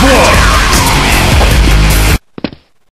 Four.